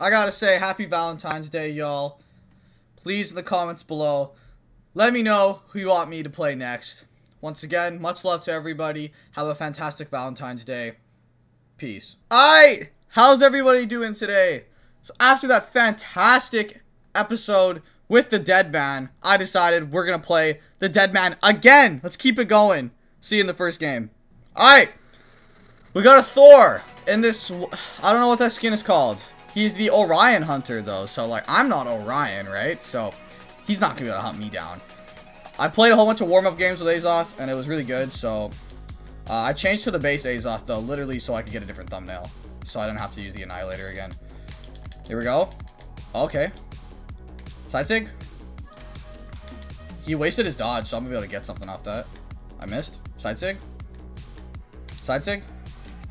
I gotta say, happy Valentine's Day, y'all. Please, in the comments below, let me know who you want me to play next. Once again, much love to everybody. Have a fantastic Valentine's Day. Peace. Alright, how's everybody doing today? So after that fantastic episode with the Dead Man, I decided we're gonna play the Dead Man again. Let's keep it going. See you in the first game. Alright, we got a Thor in this, I don't know what that skin is called. He's the Orion Hunter, though, so, like, I'm not Orion, right? So, he's not gonna be able to hunt me down. I played a whole bunch of warm-up games with Azoth, and it was really good, so... Uh, I changed to the base Azoth, though, literally so I could get a different thumbnail. So I didn't have to use the Annihilator again. Here we go. Okay. Side sig. He wasted his dodge, so I'm gonna be able to get something off that. I missed. Side sig. Side sig.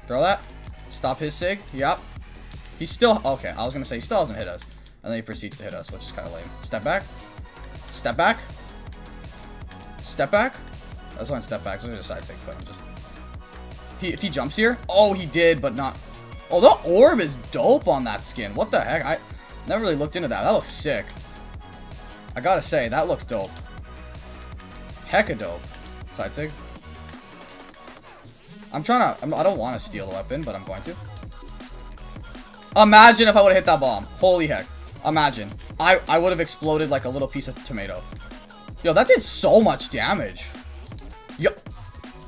Throw that. Stop his sig. Yep. He's still... Okay, I was going to say he still hasn't hit us. And then he proceeds to hit us, which is kind of lame. Step back. Step back. Step back. That's why step back. So just side sig. But just... He, if he jumps here... Oh, he did, but not... Oh, the orb is dope on that skin. What the heck? I never really looked into that. That looks sick. I gotta say, that looks dope. Hecka dope. Side sig. I'm trying to... I'm, I do not want to steal the weapon, but I'm going to. Imagine if I would have hit that bomb. Holy heck. Imagine. I, I would have exploded like a little piece of tomato. Yo, that did so much damage. Yo.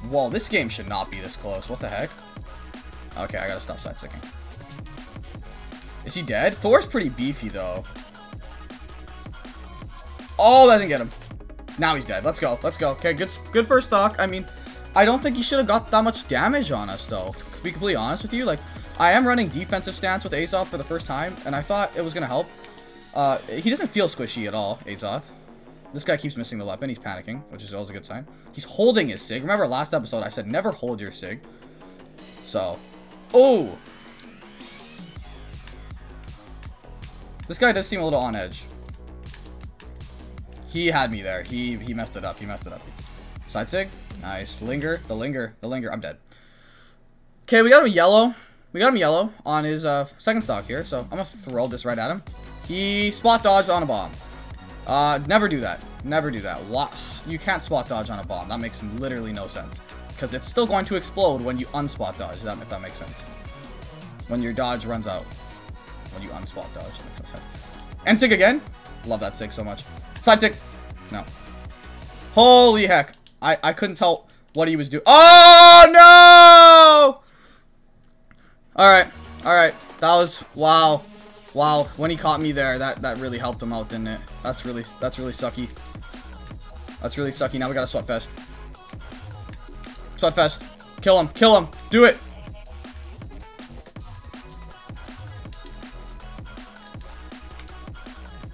Whoa, this game should not be this close. What the heck? Okay, I gotta stop side sticking. Is he dead? Thor's pretty beefy, though. Oh, that didn't get him. Now he's dead. Let's go. Let's go. Okay, good, good first stock. I mean, I don't think he should have got that much damage on us, though. To be completely honest with you, like, I am running defensive stance with Azoth for the first time, and I thought it was going to help. Uh, he doesn't feel squishy at all, Azoth. This guy keeps missing the weapon. He's panicking, which is always a good sign. He's holding his SIG. Remember last episode I said never hold your SIG. So, oh! This guy does seem a little on edge. He had me there. He he messed it up. He messed it up. Side SIG. Nice. Linger. The linger. The linger. I'm dead. Okay, we got him yellow. We got him yellow on his uh, second stock here, so I'm going to throw this right at him. He spot dodged on a bomb. Uh, never do that. Never do that. You can't spot dodge on a bomb. That makes literally no sense. Because it's still going to explode when you unspot dodge, that, if that makes sense. When your dodge runs out. When you unspot dodge. And sig again. Love that sig so much. Side sig. No. Holy heck. I, I couldn't tell what he was doing. Oh, no! Alright, alright. That was, wow. Wow, when he caught me there, that, that really helped him out, didn't it? That's really, that's really sucky. That's really sucky. Now we got a sweat fest. Sweat fest. Kill him, kill him. Do it.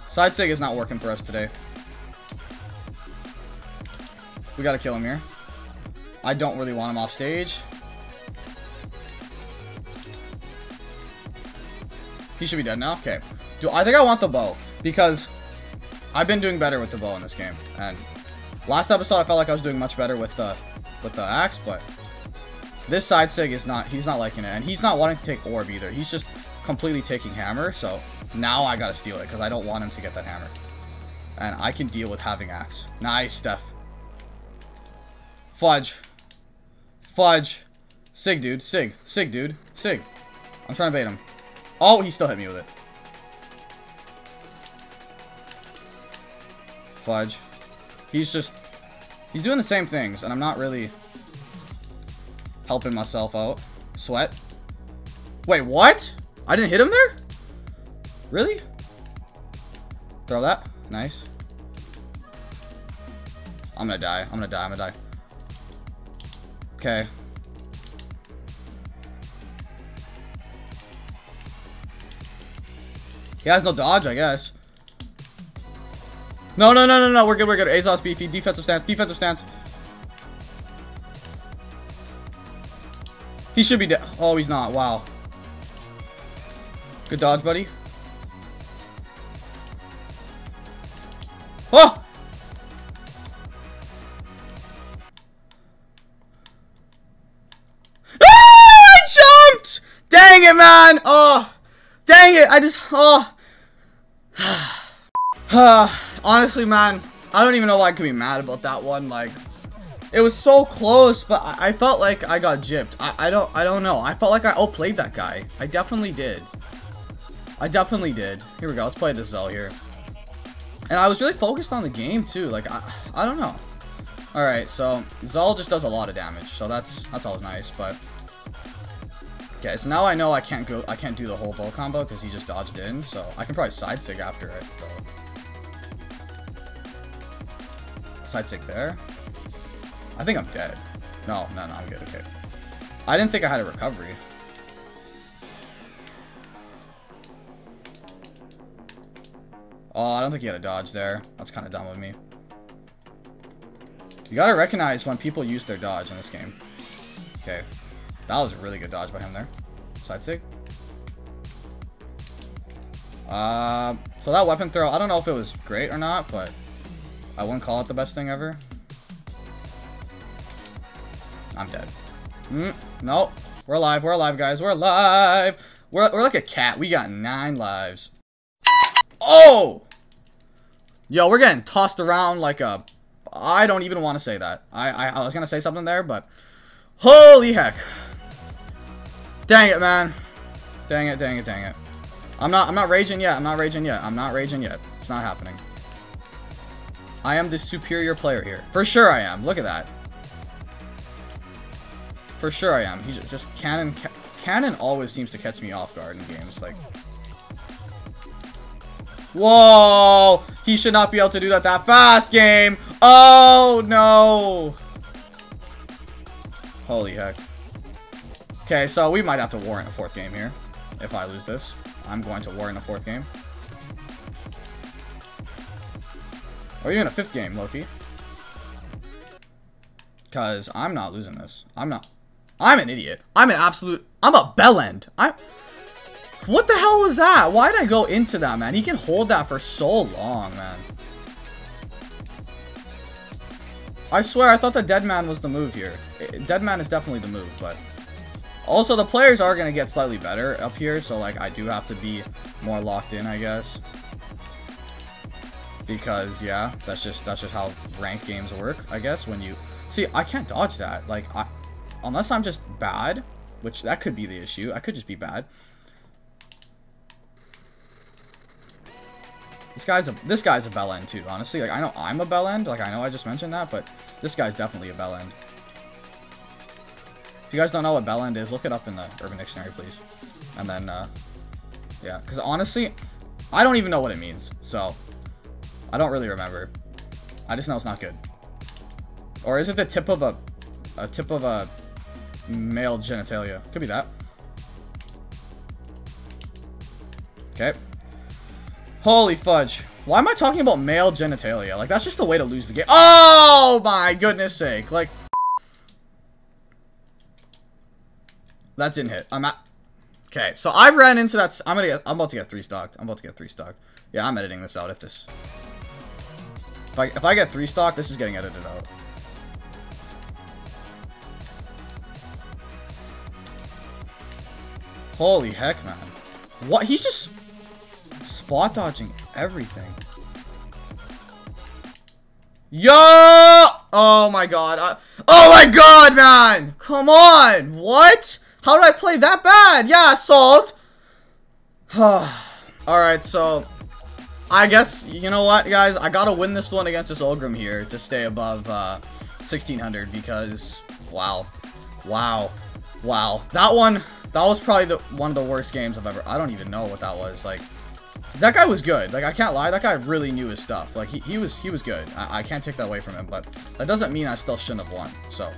Side sig is not working for us today. We gotta kill him here. I don't really want him off stage. He should be dead now? Okay. Do I think I want the bow. Because I've been doing better with the bow in this game. And last episode I felt like I was doing much better with the with the axe, but this side sig is not he's not liking it. And he's not wanting to take orb either. He's just completely taking hammer, so now I gotta steal it because I don't want him to get that hammer. And I can deal with having axe. Nice, Steph. Fudge. Fudge. Sig, dude. Sig. Sig, dude. Sig. I'm trying to bait him. Oh, he still hit me with it. Fudge. He's just... He's doing the same things, and I'm not really helping myself out. Sweat. Wait, what? I didn't hit him there? Really? Throw that. Nice. I'm gonna die. I'm gonna die. I'm gonna die. Okay. He has no dodge, I guess. No, no, no, no, no. We're good, we're good. Azoth's beefy. Defensive stance, defensive stance. He should be dead. Oh, he's not. Wow. Good dodge, buddy. Oh! Ah, I jumped! Dang it, man! Oh. Dang it! I just, oh. Honestly, man, I don't even know why I could be mad about that one. Like, it was so close, but I, I felt like I got gypped. I, I don't, I don't know. I felt like I outplayed that guy. I definitely did. I definitely did. Here we go. Let's play this Xull here. And I was really focused on the game too. Like I, I don't know. All right, so Xull just does a lot of damage, so that's that's always nice. But okay, so now I know I can't go. I can't do the whole bow combo because he just dodged in. So I can probably side sig after it. Side sig there. I think I'm dead. No, no, no, I'm good. Okay. I didn't think I had a recovery. Oh, I don't think he had a dodge there. That's kind of dumb of me. You gotta recognize when people use their dodge in this game. Okay. That was a really good dodge by him there. Side sig. Uh, so that weapon throw, I don't know if it was great or not, but I wouldn't call it the best thing ever. I'm dead. Mm, nope. We're alive. We're alive, guys. We're alive. We're, we're like a cat. We got nine lives. Oh! Yo, we're getting tossed around like a... I don't even want to say that. I, I, I was going to say something there, but... Holy heck. Dang it, man. Dang it, dang it, dang it. I'm not, I'm not raging yet. I'm not raging yet. I'm not raging yet. It's not happening. I am the superior player here. For sure I am. Look at that. For sure I am. He's just, Cannon... Ca Cannon always seems to catch me off guard in games. Like, Whoa! He should not be able to do that that fast, game! Oh, no! Holy heck. Okay, so we might have to war in a fourth game here. If I lose this. I'm going to war in a fourth game. Oh, or even a fifth game, Loki. Because I'm not losing this. I'm not. I'm an idiot. I'm an absolute... I'm a bell end. I'm... What the hell was that? Why did I go into that, man? He can hold that for so long, man. I swear, I thought the dead man was the move here. Eh, eh, dead man is definitely the move, but... Also, the players are going to get slightly better up here, so, like, I do have to be more locked in, I guess. Because, yeah, that's just that's just how ranked games work, I guess, when you... See, I can't dodge that. Like, I... Unless I'm just bad, which that could be the issue. I could just be bad. This guy's a this guy's a bell end too, honestly. Like I know I'm a bell end, like I know I just mentioned that, but this guy's definitely a bell end. If you guys don't know what bell end is, look it up in the Urban Dictionary, please. And then, uh, yeah, because honestly, I don't even know what it means, so I don't really remember. I just know it's not good. Or is it the tip of a, a tip of a male genitalia? Could be that. Okay. Holy fudge. Why am I talking about male genitalia? Like, that's just the way to lose the game. Oh, my goodness sake. Like, that didn't hit. I'm at... Okay, so I ran into that... I'm gonna get... I'm about to get three stocked. I'm about to get three stocked. Yeah, I'm editing this out if this... If I, if I get three stock, this is getting edited out. Holy heck, man. What? He's just spot dodging everything. Yo! Oh my god. I oh my god, man! Come on! What? How did I play that bad? Yeah, Salt! Alright, so... I guess, you know what, guys? I gotta win this one against this Ulgrim here to stay above uh, 1600 because... Wow. Wow. Wow. That one... That was probably the one of the worst games I've ever... I don't even know what that was. Like... That guy was good. Like, I can't lie. That guy really knew his stuff. Like, he, he was he was good. I, I can't take that away from him, but that doesn't mean I still shouldn't have won. So,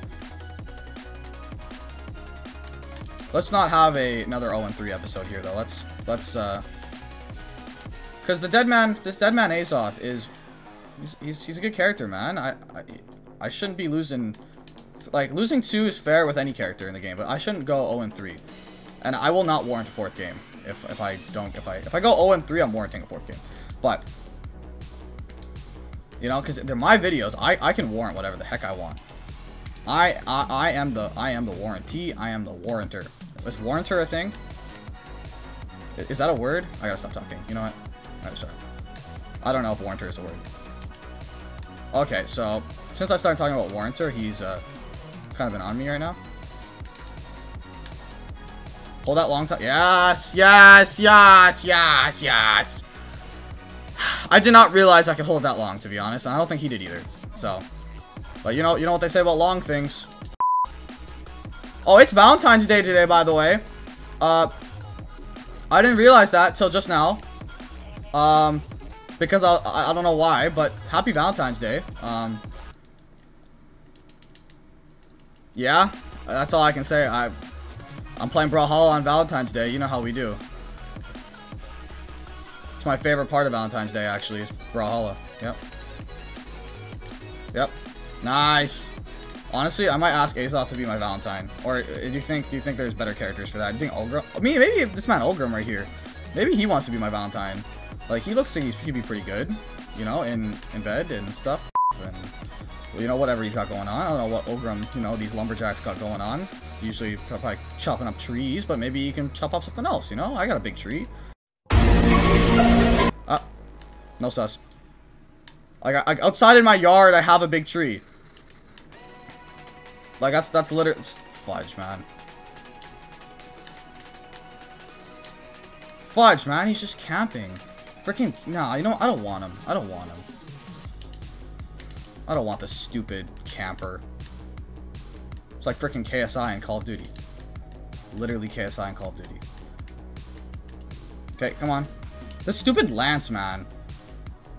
let's not have a another 0-3 episode here, though. Let's, let's, uh... Because the dead man, this dead man Azoth is... He's, he's, he's a good character, man. I, I, I shouldn't be losing... Like, losing 2 is fair with any character in the game, but I shouldn't go 0 and 3. And I will not warrant a fourth game if if I don't if I if I go 0 and 3, I'm warranting a fourth game. But you know, because they're my videos, I I can warrant whatever the heck I want. I I I am the I am the warranty. I am the warranter. Is warranter a thing? Is that a word? I gotta stop talking. You know what? Alright, sorry. I don't know if Warrenter is a word. Okay, so since I started talking about Warrenter, he's uh, kind of been on me right now. Hold that long time. Yes, yes, yes, yes, yes. I did not realize I could hold that long, to be honest. And I don't think he did either. So, but you know, you know what they say about long things. Oh, it's Valentine's Day today, by the way. Uh, I didn't realize that till just now. Um, because I, I don't know why, but happy Valentine's Day. Um, yeah, that's all I can say. I, I'm playing Brawlhalla on Valentine's Day. You know how we do. It's my favorite part of Valentine's Day, actually, is Brawlhalla. Yep. Yep. Nice. Honestly, I might ask Azoth to be my Valentine. Or do you think do you think there's better characters for that? Do you think Ulgrim? I mean, maybe this man Ulgrim right here. Maybe he wants to be my Valentine. Like he looks like he'd be pretty good, you know, in in bed and stuff. And you know whatever he's got going on. I don't know what Ulgrim, you know, these lumberjacks got going on. Usually probably chopping up trees, but maybe he can chop up something else. You know, I got a big tree. Ah, no sus. Like, I, outside in my yard, I have a big tree. Like, that's, that's literally, fudge, man. Fudge, man, he's just camping. Freaking, nah, you know, I don't want him. I don't want him. I don't want this stupid camper. It's like freaking KSI in Call of Duty. literally KSI in Call of Duty. Okay, come on. This stupid Lance, man.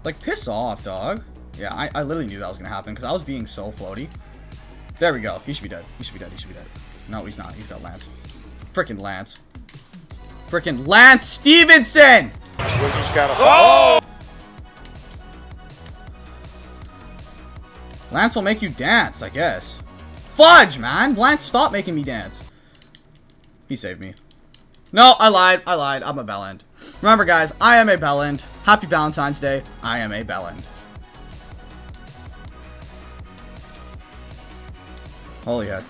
Like, piss off, dog. Yeah, I, I literally knew that was going to happen because I was being so floaty. There we go. He should be dead. He should be dead. He should be dead. No, he's not. He's got Lance. Freaking Lance. Freaking Lance Stephenson! Wizards got a oh! oh! Lance will make you dance, I guess. Fudge, man! Lance, stop making me dance. He saved me. No, I lied. I lied. I'm a Bellend. Remember, guys, I am a Bellend. Happy Valentine's Day. I am a Bellend. Holy heck.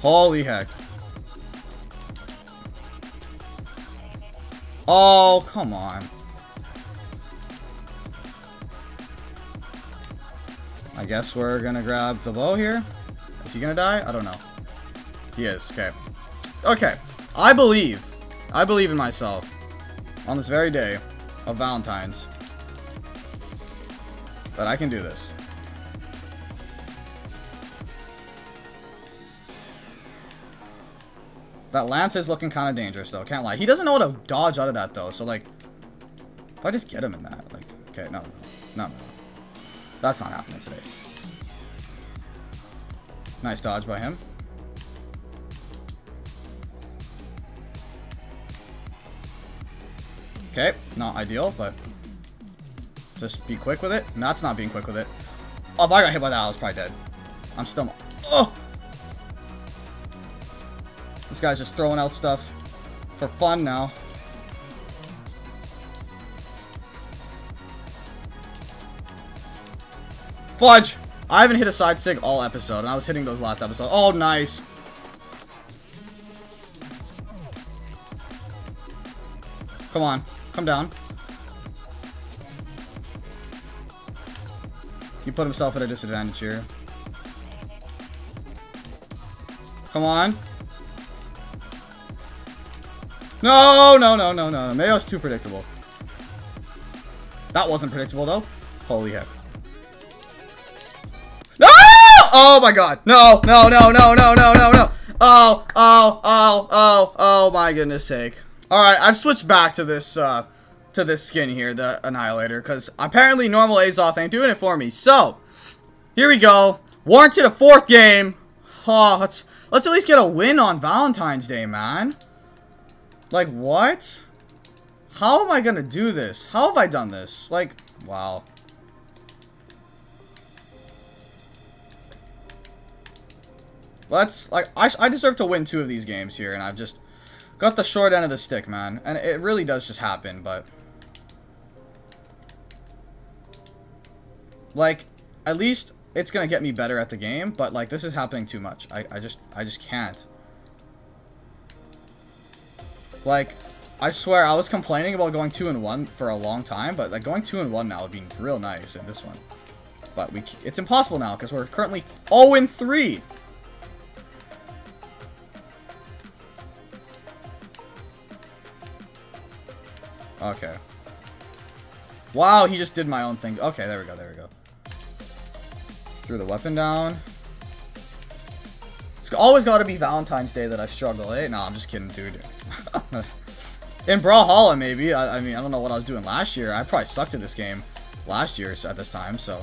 Holy heck. Oh, come on. I guess we're gonna grab the bow here. Is he gonna die? I don't know. He is. Okay. Okay. I believe. I believe in myself. On this very day of Valentine's. That I can do this. That Lance is looking kind of dangerous, though. Can't lie. He doesn't know how to dodge out of that, though. So, like, if I just get him in that, like, okay, no, no, no. That's not happening today. Nice dodge by him. Okay, not ideal, but just be quick with it. That's not being quick with it. Oh, if I got hit by that, I was probably dead. I'm still... Oh! This guy's just throwing out stuff for fun now. Fudge! I haven't hit a side sig all episode, and I was hitting those last episode. Oh, nice. Come on. Come down. He put himself at a disadvantage here. Come on. No, no, no, no, no. Mayo's too predictable. That wasn't predictable, though. Holy heck. No! Oh my god. No, no, no, no, no, no, no, no. Oh, oh, oh, oh, oh my goodness sake. Alright, I've switched back to this, uh, to this skin here, the Annihilator, because apparently normal Azoth ain't doing it for me. So, here we go. Warranted a fourth game. Oh, let's, let's at least get a win on Valentine's Day, man. Like, what? How am I gonna do this? How have I done this? Like, wow. Let's, like, I, I deserve to win two of these games here, and I've just got the short end of the stick, man. And it really does just happen, but... Like, at least it's gonna get me better at the game, but like this is happening too much. I, I just I just can't. Like, I swear I was complaining about going two and one for a long time, but like going two and one now would be real nice in this one. But we it's impossible now because we're currently 0 and 3. Okay. Wow, he just did my own thing. Okay, there we go, there we go. Threw the weapon down. It's always got to be Valentine's Day that I struggle, eh? No, I'm just kidding, dude. In Brawlhalla, maybe. I, I, mean, I don't know what I was doing last year. I probably sucked at this game last year at this time, so...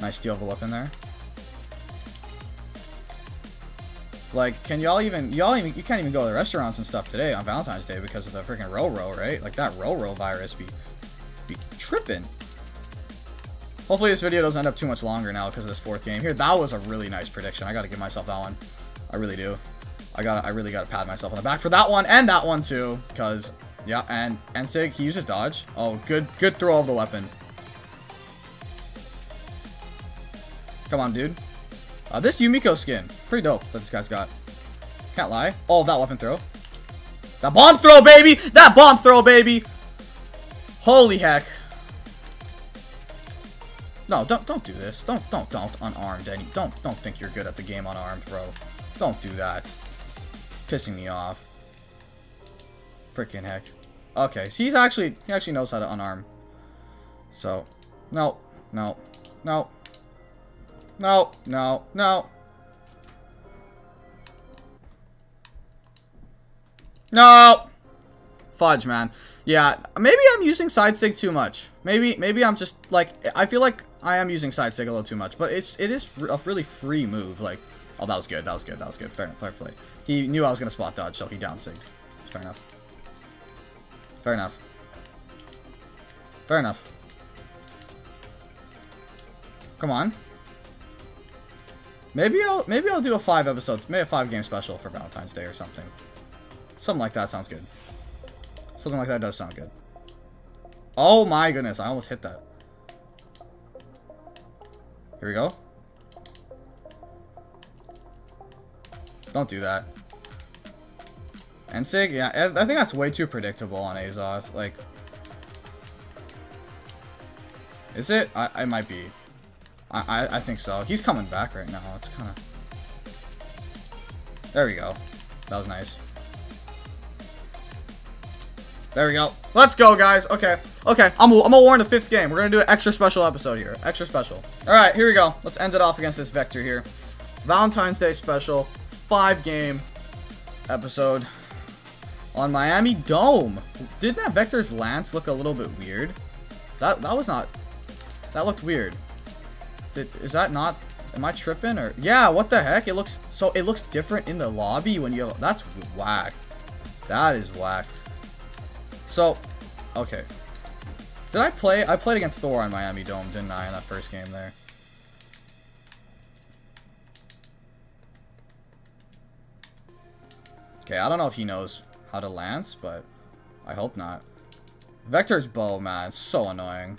Nice steal of a weapon there. Like, can y'all even... Y'all even... You can't even go to the restaurants and stuff today on Valentine's Day because of the freaking Ro-Ro, right? Like, that Ro-Ro virus be... Be tripping. Hopefully this video doesn't end up too much longer now because of this fourth game. Here, that was a really nice prediction. I gotta give myself that one. I really do. I got I really gotta pat myself on the back for that one and that one too. Because yeah, and and Sig, he uses dodge. Oh, good good throw of the weapon. Come on, dude. Uh, this Yumiko skin, pretty dope that this guy's got. Can't lie. Oh, that weapon throw. That bomb throw, baby! That bomb throw, baby! Holy heck. No, don't don't do this. Don't don't don't unarmed any. Don't don't think you're good at the game unarmed, bro. Don't do that. Pissing me off. Freaking heck. Okay, so he's actually he actually knows how to unarm. So, no, no, no, no, no, no. No! Fudge, man. Yeah, maybe I'm using side sig too much. Maybe maybe I'm just, like, I feel like I am using side sig a little too much. But it's it is a really free move. Like, oh, that was good. That was good. That was good. Fair, fair play. He knew I was going to spot dodge, so he down sigged. Fair enough. Fair enough. Fair enough. Come on. Maybe I'll maybe I'll do a five episodes, maybe a five game special for Valentine's Day or something. Something like that sounds good. Something like that does sound good. Oh my goodness, I almost hit that. Here we go. Don't do that. And Sig, yeah, I think that's way too predictable on Azoth. Like, is it? I, I might be. I, I, I think so. He's coming back right now. It's kind of... There we go. That was nice. There we go. Let's go, guys. Okay. Okay. I'm, I'm gonna warn the fifth game. We're gonna do an extra special episode here. Extra special. All right. Here we go. Let's end it off against this Vector here. Valentine's Day special. Five game episode on Miami Dome. Didn't that Vector's Lance look a little bit weird? That that was not... That looked weird. Did, is that not... Am I tripping or... Yeah, what the heck? It looks... So it looks different in the lobby when you... That's whack. That is whack. So... Okay. Did I play... I played against Thor on Miami Dome, didn't I, in that first game there? Okay, I don't know if he knows how to lance, but I hope not. Vector's bow, man, so annoying.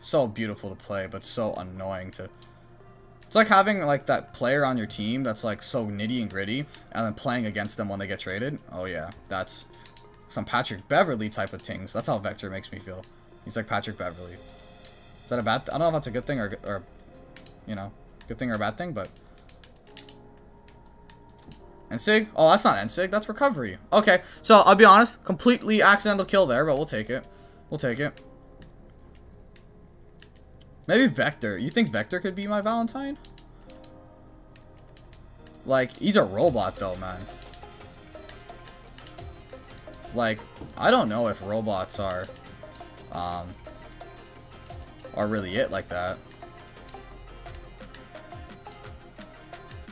So beautiful to play, but so annoying to... It's like having, like, that player on your team that's, like, so nitty and gritty, and then playing against them when they get traded. Oh, yeah, that's some Patrick Beverley type of things. That's how Vector makes me feel. He's like Patrick Beverley. Is that a bad... I don't know if that's a good thing or, or, you know, good thing or a bad thing, but... Ensig? Oh, that's not Ensig. That's recovery. Okay, so I'll be honest. Completely accidental kill there, but we'll take it. We'll take it. Maybe Vector. You think Vector could be my Valentine? Like, he's a robot though, man. Like, I don't know if robots are, um, are really it like that.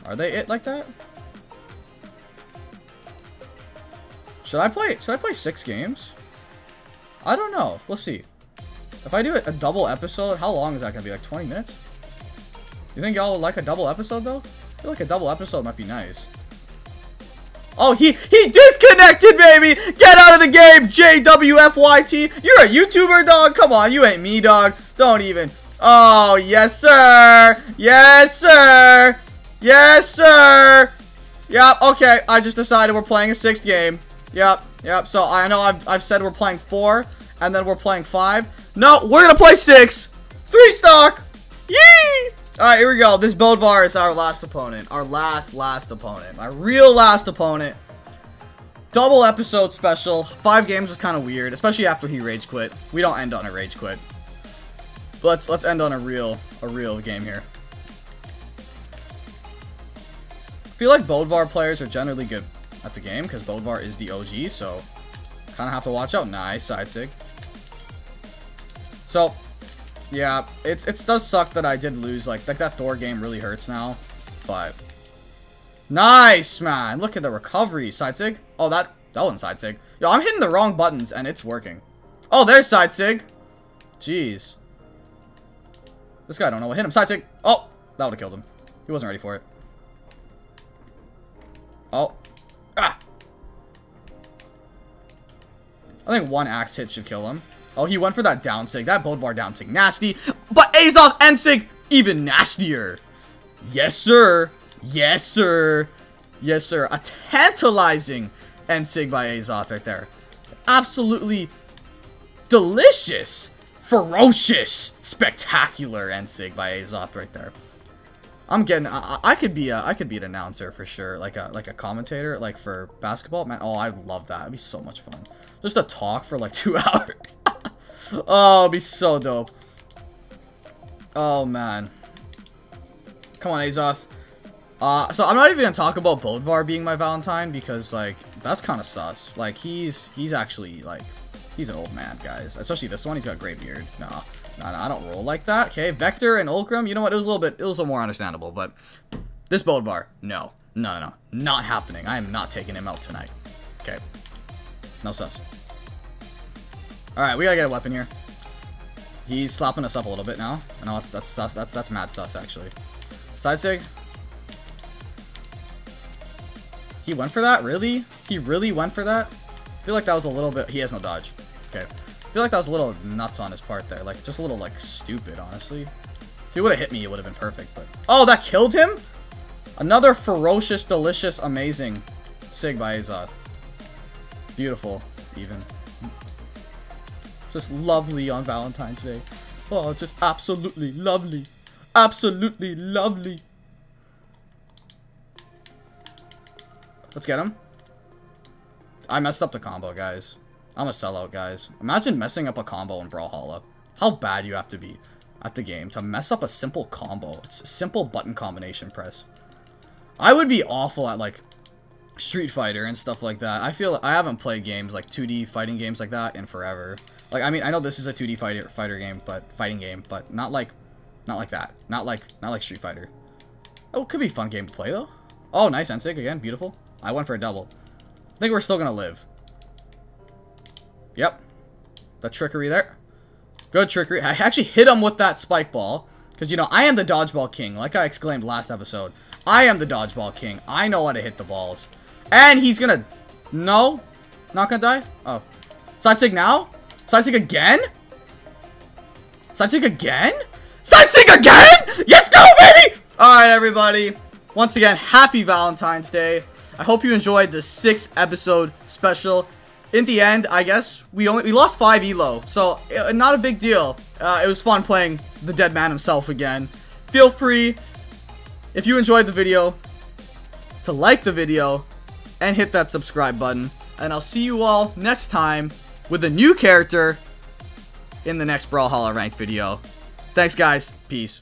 Are they it like that? Should I play, should I play six games? I don't know. We'll see. If I do a double episode, how long is that going to be? Like 20 minutes? You think y'all would like a double episode, though? I feel like a double episode might be nice. Oh, he he disconnected, baby! Get out of the game, JWFYT! You're a YouTuber, dog? Come on, you ain't me, dog. Don't even. Oh, yes, sir. Yes, sir. Yes, sir. Yep, okay. I just decided we're playing a sixth game. Yep, yep. So I know I've, I've said we're playing four, and then we're playing five. No, we're going to play six. Three stock. Yee! Alright, here we go. This Bodvar is our last opponent. Our last, last opponent. My real last opponent. Double episode special. Five games was kind of weird, especially after he rage quit. We don't end on a rage quit. But let's let's end on a real a real game here. I feel like Bodvar players are generally good at the game because Bodvar is the OG, so kind of have to watch out. Nice side sig. So yeah, it's it does suck that I did lose. Like like that Thor game really hurts now, but nice man. Look at the recovery side sig. Oh that that one's side sig. Yo, I'm hitting the wrong buttons and it's working. Oh, there's side sig. Jeez. This guy don't know what hit him. Side sig. Oh, that would have killed him. He wasn't ready for it. Oh. Ah. I think one axe hit should kill him. Oh, he went for that down sig. That Bodvar down sig. Nasty. But Azoth and sig even nastier. Yes, sir. Yes, sir. Yes, sir. A tantalizing end sig by Azoth right there. Absolutely delicious. Ferocious. Spectacular end sig by Azoth right there. I'm getting. I, I, could be a. I could be an announcer for sure, like a like a commentator, like for basketball. Man, oh, I love that. It'd be so much fun. Just to talk for like two hours. oh, it'd be so dope. Oh man. Come on, Azoth. Uh, so I'm not even gonna talk about Bodvar being my Valentine because like that's kind of sus. Like he's he's actually like he's an old man, guys. Especially this one. He's got a gray beard. No, I don't roll like that. Okay, Vector and Ulgrim. You know what? It was a little bit. It was a little more understandable, but this Bodvar, no, no, no, no, not happening. I am not taking him out tonight. Okay, no sus. Alright, we gotta get a weapon here. He's slapping us up a little bit now. No, that's that's sus. That's that's mad sus actually. Side sig. He went for that? Really? He really went for that? I feel like that was a little bit... He has no dodge. Okay. I feel like that was a little nuts on his part there. Like, just a little, like, stupid, honestly. If he would have hit me, it would have been perfect, but... Oh, that killed him? Another ferocious, delicious, amazing Sig by Azoth. Beautiful, even. Just lovely on Valentine's Day. Oh, just absolutely lovely. Absolutely lovely. Let's get him. I messed up the combo, guys. I'm a sellout, guys. Imagine messing up a combo in Brawlhalla. How bad you have to be at the game to mess up a simple combo. It's a simple button combination press. I would be awful at, like, Street Fighter and stuff like that. I feel I haven't played games like 2D fighting games like that in forever. Like I mean, I know this is a 2D fighter fighter game, but fighting game, but not like not like that. Not like not like Street Fighter. Oh, could be fun game to play though. Oh, nice Ensig again, beautiful. I went for a double. I think we're still gonna live. Yep. The trickery there. Good trickery. I actually hit him with that spike ball. Because, you know, I am the dodgeball king. Like I exclaimed last episode. I am the dodgeball king. I know how to hit the balls. And he's gonna... No? Not gonna die? Oh. Side now? Side again? Side again? Side sig again? Let's go, baby! Alright, everybody. Once again, happy Valentine's Day. I hope you enjoyed the six episode special. In the end, I guess, we only we lost 5 elo, so uh, not a big deal. Uh, it was fun playing the dead man himself again. Feel free, if you enjoyed the video, to like the video, and hit that subscribe button. And I'll see you all next time with a new character in the next Brawlhalla Ranked video. Thanks, guys. Peace.